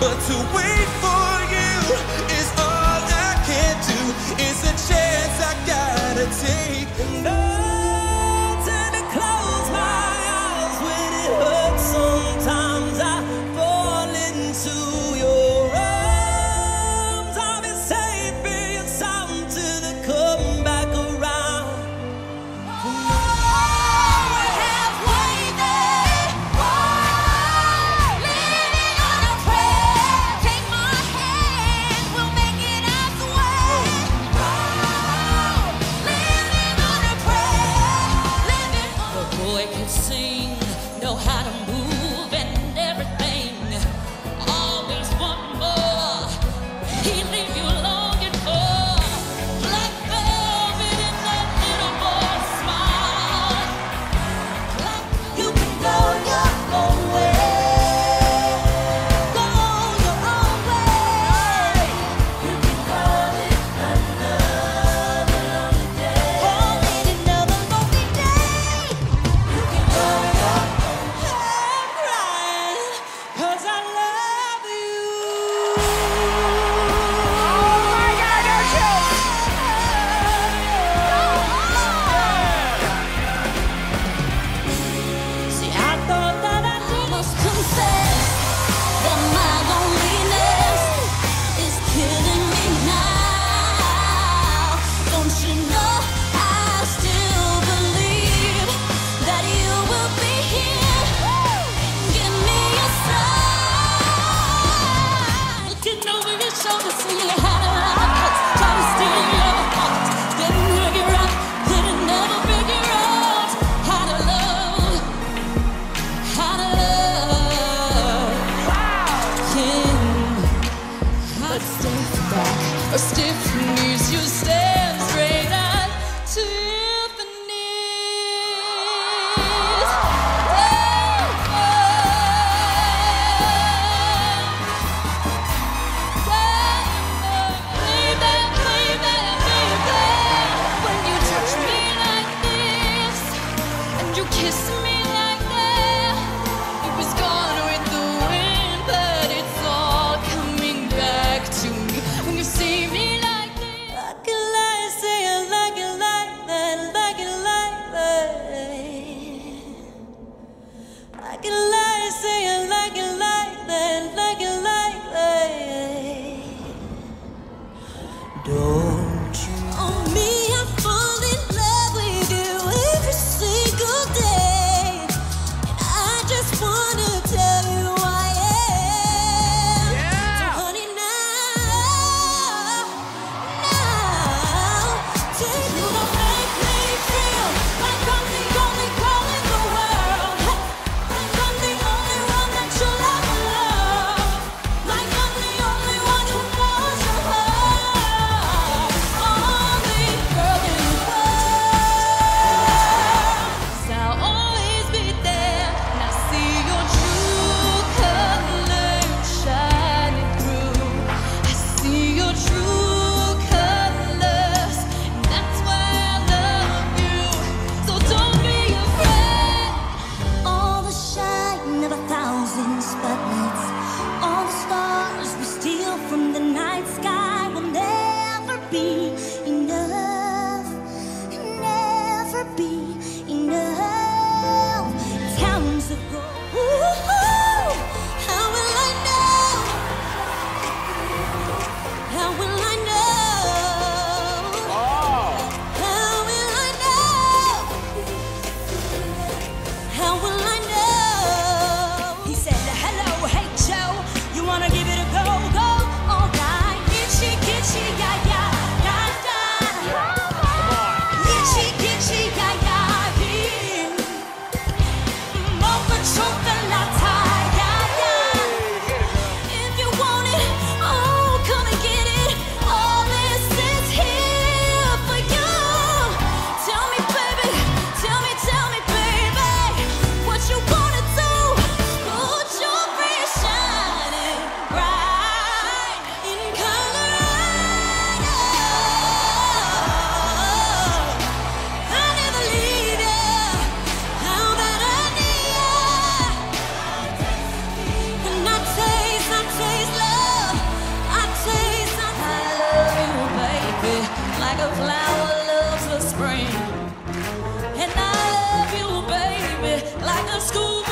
But to wait for you is all I can do. It's a chance I gotta take. like a school.